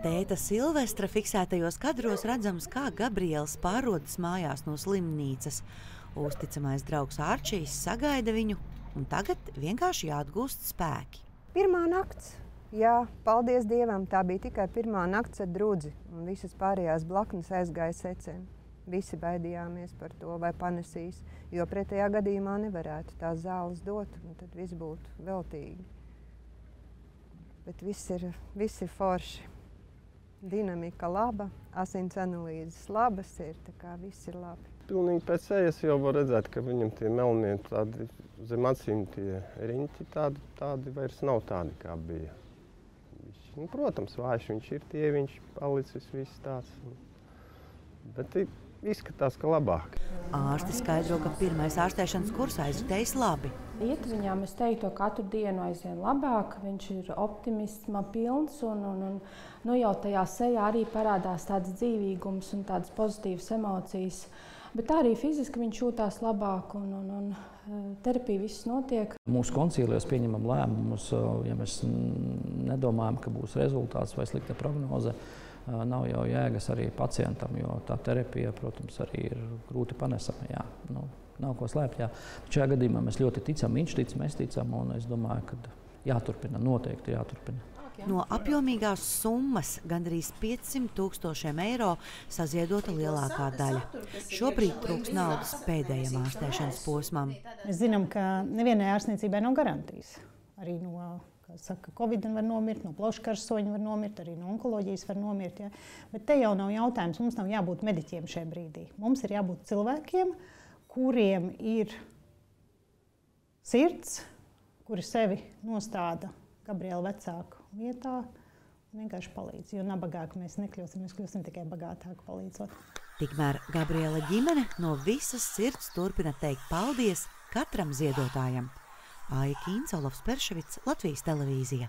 Tēta Silvestra fiksētajos kadros redzams, kā Gabriels pārodas mājās no slimnīcas. Uzticamais draugs Arčijs sagaida viņu, un tagad vienkārši jāatgūst spēki. Pirmā nakts. Jā, paldies Dievam, tā bija tikai pirmā nakts ar drudzi, un visas pārējās blaknes aizgāja secēm. Visi baidījāmies par to, vai panesīs, jo pretējā gadījumā nevarētu tās zāles dot, un tad viss būtu veltīgi. Bet viss ir, viss ir forši. Dinamika laba, asins analīzes labas ir, tā kā viss ir labi. Pilnīgi pēc sejas jau var redzēt, ka viņam tie melnie tādi zem acīm tie riņķi tādi, tādi vairs nav tādi, kā bija. Viņš, nu, protams, vājš viņš ir tie, viņš palicis viss tāds. Bet izskatās, ka labāk. Ārsti skaidro, ka pirmais ārstēšanas kurs aizritējis labi. Iet viņam, es teiktu, katru dienu aizvien labāk. Viņš ir optimisma pilns un, un, un nu, jau tajā sejā arī parādās tāds dzīvīgums un tādas pozitīvas emocijas. Bet arī fiziski viņš jūtas labāk un, un, un e, terapija viss notiek. Mūsu koncīlijos pieņemam lēmumus, ja mēs nedomājam, ka būs rezultāts vai slikta prognoze nav jau jēgas arī pacientam, jo tā terapija, protams, arī ir grūti panesama. Jā. Nu, nav ko slēpt. Jā. Šajā gadījumā mēs ļoti ticam, viņš tic, mēs ticam, un es domāju, ka jāturpina, noteikti jāturpina. No apjomīgās summas, gandrīz 500 tūkstošiem eiro, saziedota lielākā daļa. Šobrīd trūks naudas pēdējiem ārstēšanas posmam. Mēs zinām, ka nevienai ārstniecībai nav garantijas. Arī no Saka, Covid var nomirt, no plauškarsoņa var nomirt, arī no onkoloģijas var nomirt. Ja? Bet te jau nav jautājums, mums nav jābūt mediķiem šajā brīdī. Mums ir jābūt cilvēkiem, kuriem ir sirds, kuri sevi nostāda Gabriela vecāku vietā un vienkārši palīdz. Jo nabagāk mēs nekļūsim, mēs kļūsim tikai bagātāki palīdzot. Tikmēr Gabriela ģimene no visas sirds turpina teikt paldies katram ziedotājam. Aija Kīns, Olofs Perševits, Latvijas televīzija.